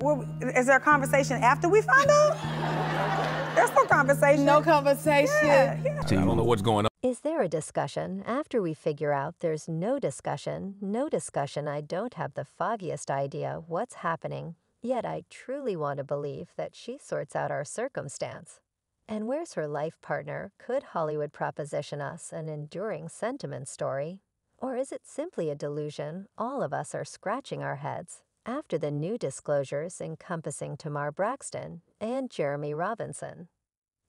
Well, is there a conversation after we find out? There's no conversation. No conversation. Yeah, yeah. I don't know what's going on. Is there a discussion after we figure out there's no discussion, no discussion? I don't have the foggiest idea what's happening, yet I truly want to believe that she sorts out our circumstance. And where's her life partner? Could Hollywood proposition us an enduring sentiment story? Or is it simply a delusion all of us are scratching our heads after the new disclosures encompassing Tamar Braxton and Jeremy Robinson?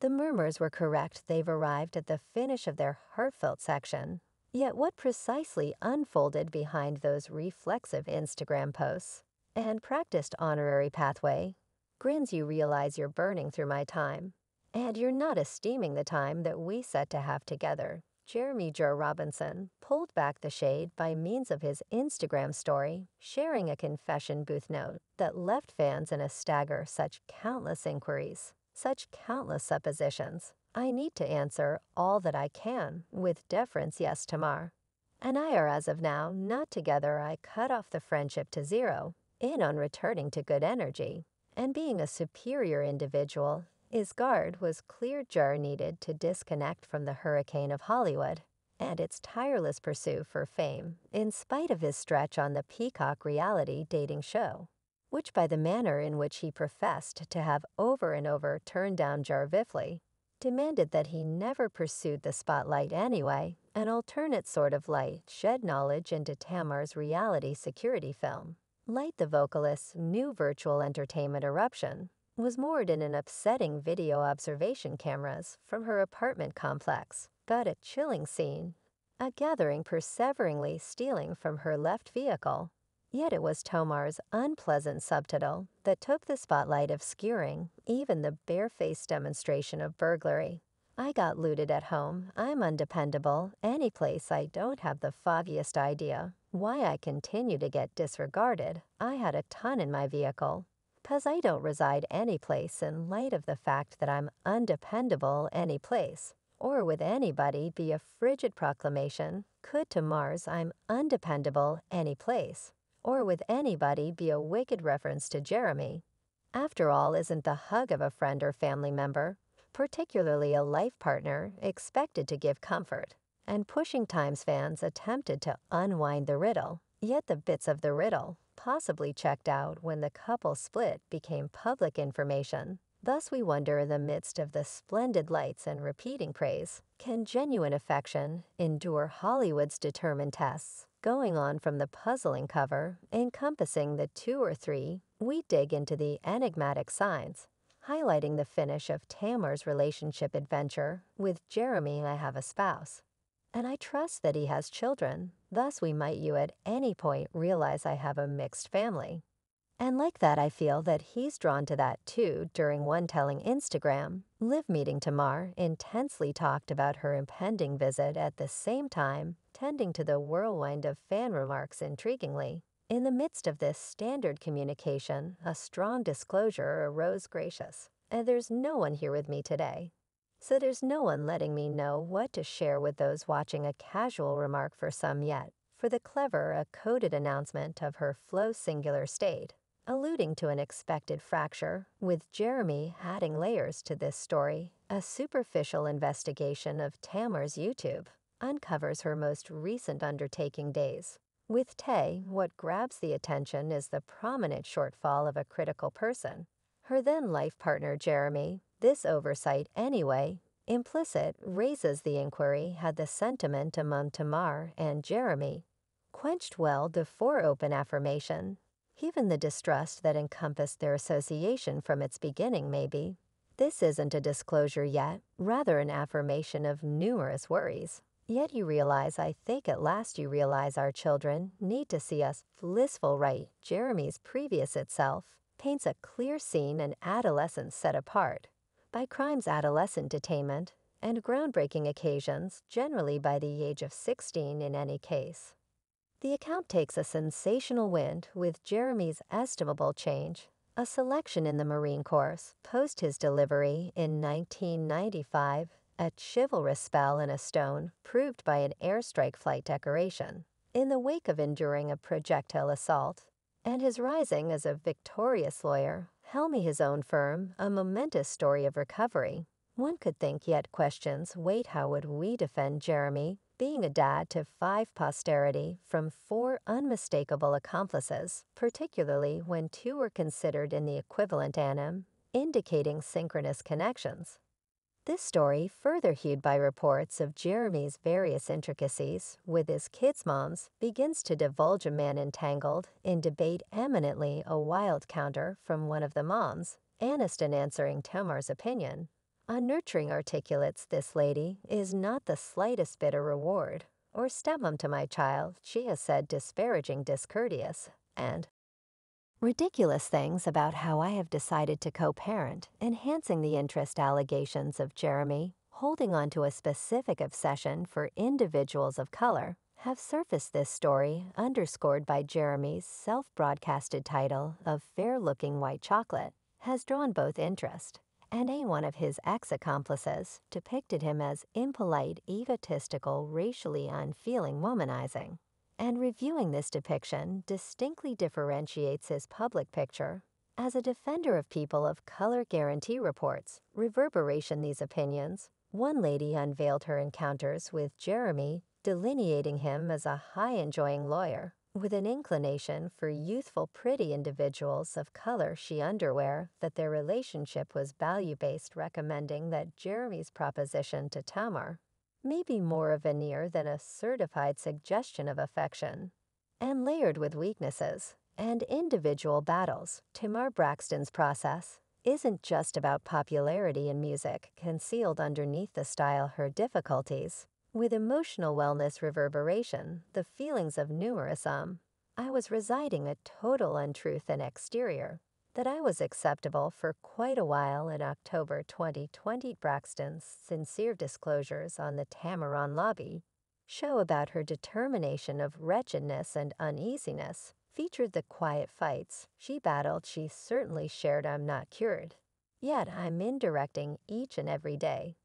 The murmurs were correct. They've arrived at the finish of their heartfelt section. Yet what precisely unfolded behind those reflexive Instagram posts and practiced honorary pathway grins you realize you're burning through my time. And you're not esteeming the time that we set to have together. Jeremy Joe Robinson pulled back the shade by means of his Instagram story, sharing a confession booth note that left fans in a stagger such countless inquiries such countless suppositions. I need to answer all that I can with deference, yes, Tamar. And I are as of now not together. I cut off the friendship to zero, in on returning to good energy. And being a superior individual, his guard was clear jar needed to disconnect from the hurricane of Hollywood and its tireless pursuit for fame, in spite of his stretch on the Peacock reality dating show which by the manner in which he professed to have over and over turned down Jarvifley, demanded that he never pursued the spotlight anyway, an alternate sort of light shed knowledge into Tamar's reality security film. Light the vocalist's new virtual entertainment eruption was moored in an upsetting video observation cameras from her apartment complex, but a chilling scene, a gathering perseveringly stealing from her left vehicle Yet it was Tamar's unpleasant subtitle that took the spotlight obscuring even the barefaced demonstration of burglary. I got looted at home. I'm undependable. Any place I don't have the foggiest idea. Why I continue to get disregarded. I had a ton in my vehicle. Cause I don't reside any place in light of the fact that I'm undependable any place. Or with anybody be a frigid proclamation. Could Tamar's I'm undependable any place or with anybody be a wicked reference to Jeremy. After all, isn't the hug of a friend or family member, particularly a life partner, expected to give comfort? And Pushing Times fans attempted to unwind the riddle, yet the bits of the riddle, possibly checked out when the couple split, became public information. Thus, we wonder in the midst of the splendid lights and repeating praise, can genuine affection endure Hollywood's determined tests? Going on from the puzzling cover, encompassing the two or three, we dig into the enigmatic signs, highlighting the finish of Tamar's relationship adventure with Jeremy I have a spouse. And I trust that he has children, thus we might you at any point realize I have a mixed family. And like that, I feel that he's drawn to that too during one telling Instagram. Live meeting Tamar intensely talked about her impending visit at the same time, tending to the whirlwind of fan remarks intriguingly. In the midst of this standard communication, a strong disclosure arose gracious. And there's no one here with me today. So there's no one letting me know what to share with those watching a casual remark for some yet. For the clever, a coded announcement of her flow singular state alluding to an expected fracture, with Jeremy adding layers to this story. A superficial investigation of Tamar's YouTube uncovers her most recent undertaking days. With Tay, what grabs the attention is the prominent shortfall of a critical person. Her then life partner, Jeremy, this oversight anyway, implicit, raises the inquiry had the sentiment among Tamar and Jeremy quenched well before open affirmation even the distrust that encompassed their association from its beginning, maybe. This isn't a disclosure yet, rather an affirmation of numerous worries. Yet you realize, I think at last you realize our children need to see us blissful right. Jeremy's previous itself paints a clear scene and adolescence set apart by crime's adolescent detainment and groundbreaking occasions, generally by the age of 16 in any case. The account takes a sensational wind with Jeremy's estimable change, a selection in the Marine Corps, post his delivery in 1995, a chivalrous spell in a stone proved by an airstrike flight decoration. In the wake of enduring a projectile assault, and his rising as a victorious lawyer, Helmy his own firm, a momentous story of recovery. One could think yet questions wait how would we defend Jeremy, being a dad to five posterity from four unmistakable accomplices, particularly when two were considered in the equivalent anim, indicating synchronous connections. This story, further hewed by reports of Jeremy's various intricacies with his kids' moms, begins to divulge a man entangled in debate eminently a wild counter from one of the moms, Aniston answering Tamar's opinion. On nurturing articulates, this lady is not the slightest bit a reward, or stepmom to my child, she has said disparaging discourteous, and Ridiculous things about how I have decided to co parent, enhancing the interest allegations of Jeremy, holding on to a specific obsession for individuals of color, have surfaced this story underscored by Jeremy's self broadcasted title of Fair Looking White Chocolate, has drawn both interest, and a one of his ex accomplices depicted him as impolite, egotistical, racially unfeeling womanizing and reviewing this depiction distinctly differentiates his public picture. As a defender of people of color guarantee reports, reverberation these opinions, one lady unveiled her encounters with Jeremy, delineating him as a high enjoying lawyer with an inclination for youthful, pretty individuals of color she underwear that their relationship was value based, recommending that Jeremy's proposition to Tamar may be more a veneer than a certified suggestion of affection. And layered with weaknesses and individual battles, Tamar Braxton's process isn't just about popularity in music concealed underneath the style her difficulties. With emotional wellness reverberation, the feelings of numerous um, I was residing a total untruth in exterior, that I was acceptable for quite a while in October 2020. Braxton's sincere disclosures on the Tamron lobby show about her determination of wretchedness and uneasiness featured the quiet fights she battled she certainly shared I'm not cured. Yet I'm indirecting each and every day.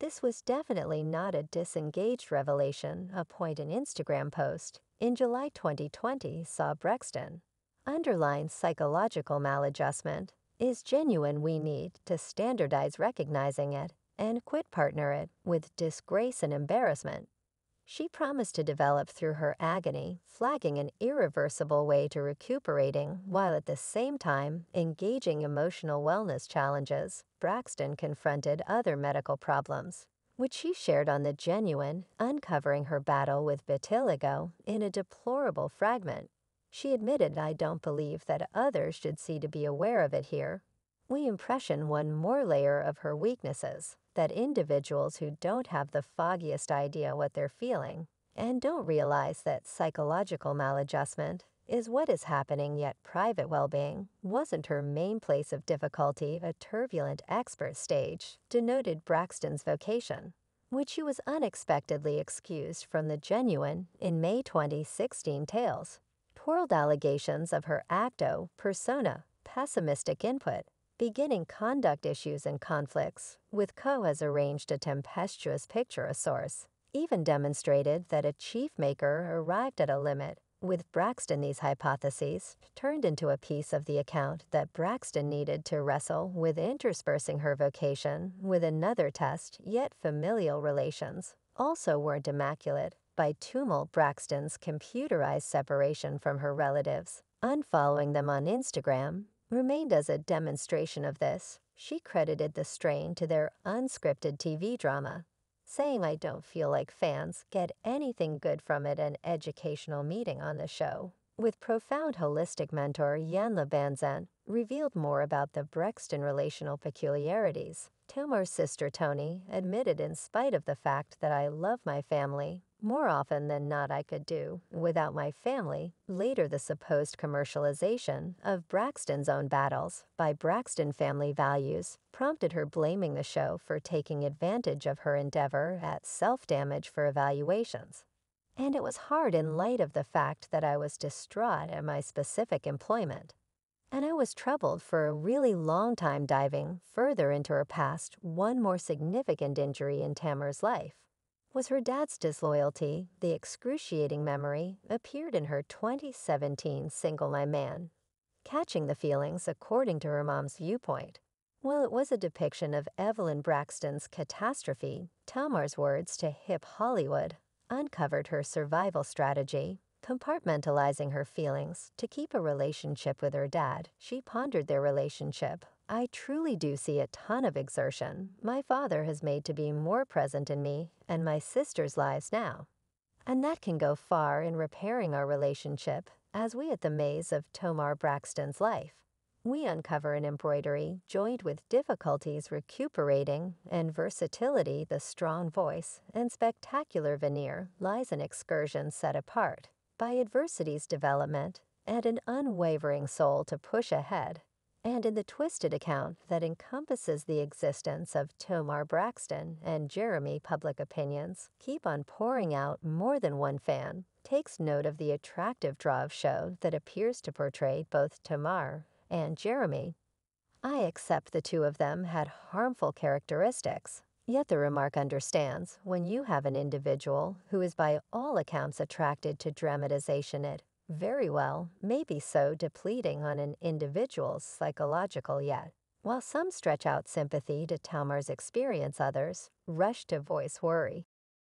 This was definitely not a disengaged revelation, a point in Instagram post. In July 2020 saw Braxton underlying psychological maladjustment is genuine we need to standardize recognizing it and quit partner it with disgrace and embarrassment. She promised to develop through her agony, flagging an irreversible way to recuperating while at the same time engaging emotional wellness challenges. Braxton confronted other medical problems, which she shared on the genuine, uncovering her battle with vitiligo in a deplorable fragment she admitted I don't believe that others should see to be aware of it here. We impression one more layer of her weaknesses that individuals who don't have the foggiest idea what they're feeling and don't realize that psychological maladjustment is what is happening, yet private well being wasn't her main place of difficulty, a turbulent expert stage denoted Braxton's vocation, which she was unexpectedly excused from the genuine in May 2016 tales twirled allegations of her acto, persona, pessimistic input, beginning conduct issues and conflicts, with Co has arranged a tempestuous picture a source, even demonstrated that a chief maker arrived at a limit. With Braxton, these hypotheses turned into a piece of the account that Braxton needed to wrestle with interspersing her vocation with another test, yet familial relations, also weren't immaculate by tumult Braxton's computerized separation from her relatives. Unfollowing them on Instagram remained as a demonstration of this. She credited the strain to their unscripted TV drama, saying I don't feel like fans get anything good from it an educational meeting on the show. With profound holistic mentor Iyanla Vanzant revealed more about the Braxton relational peculiarities. Tamar's sister Toni admitted in spite of the fact that I love my family, more often than not, I could do without my family. Later, the supposed commercialization of Braxton's own battles by Braxton family values prompted her blaming the show for taking advantage of her endeavor at self damage for evaluations. And it was hard in light of the fact that I was distraught at my specific employment. And I was troubled for a really long time diving further into her past, one more significant injury in Tamar's life was her dad's disloyalty, the excruciating memory, appeared in her 2017 Single My Man. Catching the feelings according to her mom's viewpoint. While it was a depiction of Evelyn Braxton's catastrophe, Tamar's words to Hip Hollywood uncovered her survival strategy. Compartmentalizing her feelings to keep a relationship with her dad, she pondered their relationship. I truly do see a ton of exertion my father has made to be more present in me and my sister's lives now. And that can go far in repairing our relationship, as we at the maze of Tamar Braxton's life we uncover an embroidery joined with difficulties recuperating and versatility the strong voice and spectacular veneer lies an excursion set apart by adversity's development and an unwavering soul to push ahead and in the twisted account that encompasses the existence of Tamar Braxton and Jeremy public opinions keep on pouring out more than one fan takes note of the attractive draw of show that appears to portray both Tamar and Jeremy. I accept the two of them had harmful characteristics, yet the remark understands when you have an individual who is by all accounts attracted to dramatization it very well may be so depleting on an individual's psychological yet. While some stretch out sympathy to Tamar's experience, others rush to voice worry.